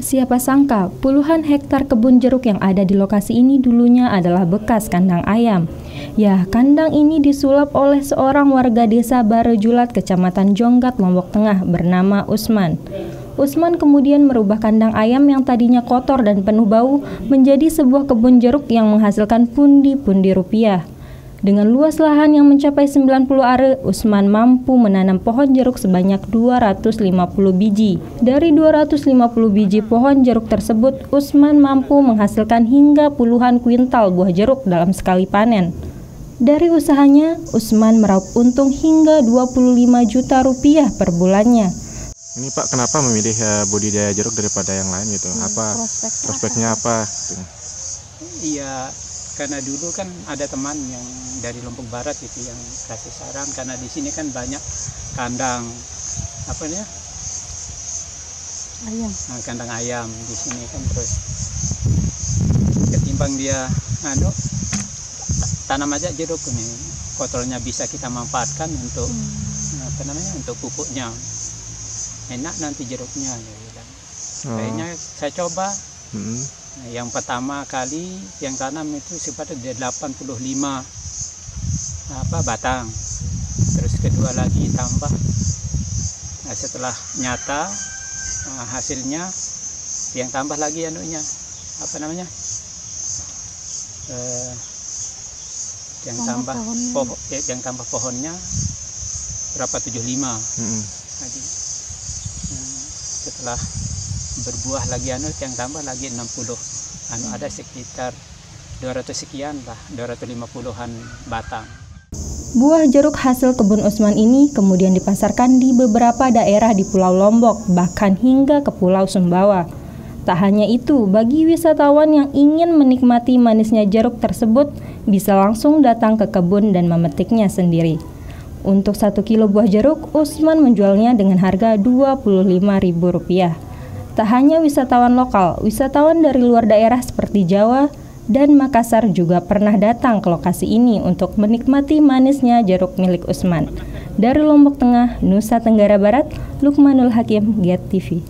Siapa sangka puluhan hektar kebun jeruk yang ada di lokasi ini dulunya adalah bekas kandang ayam. Ya, kandang ini disulap oleh seorang warga desa Barejulat, Kecamatan Jonggat, Lombok Tengah bernama Usman. Usman kemudian merubah kandang ayam yang tadinya kotor dan penuh bau menjadi sebuah kebun jeruk yang menghasilkan pundi-pundi rupiah. Dengan luas lahan yang mencapai 90 are, Usman mampu menanam pohon jeruk sebanyak 250 biji. Dari 250 biji pohon jeruk tersebut, Usman mampu menghasilkan hingga puluhan kuintal buah jeruk dalam sekali panen. Dari usahanya, Usman meraup untung hingga 25 juta rupiah per bulannya. Ini Pak, kenapa memilih uh, budidaya jeruk daripada yang lain gitu? Hmm, apa prospek prospeknya apa? Iya, karena dulu kan ada teman yang dari Lombok Barat itu yang kasih saran. Karena di sini kan banyak kandang apa ya ayam. Nah, kandang ayam di sini kan. Terus ketimbang dia anu tanam aja jeruk ini kotornya bisa kita manfaatkan untuk hmm. apa namanya untuk pupuknya. Enak nanti jeruknya ya, oh. kayaknya saya coba. Hmm yang pertama kali yang tanam itu sekitar 85 apa batang. Terus kedua lagi tambah. Nah, setelah nyata nah, hasilnya yang tambah lagi anunya apa namanya? Eh, yang tambah, tambah pohon eh, yang tambah pohonnya berapa 75 hmm. Jadi, nah, setelah berbuah lagi anu yang tambah lagi 60 anu ada sekitar 200 sekian lah 250-an batang Buah jeruk hasil kebun Usman ini kemudian dipasarkan di beberapa daerah di Pulau Lombok, bahkan hingga ke Pulau Sumbawa. Tak hanya itu, bagi wisatawan yang ingin menikmati manisnya jeruk tersebut, bisa langsung datang ke kebun dan memetiknya sendiri. Untuk satu kilo buah jeruk, Usman menjualnya dengan harga Rp25.000. Tak hanya wisatawan lokal, wisatawan dari luar daerah seperti Jawa dan Makassar juga pernah datang ke lokasi ini untuk menikmati manisnya jeruk milik Usman. Dari Lombok Tengah, Nusa Tenggara Barat, Lukmanul Hakim, Get TV.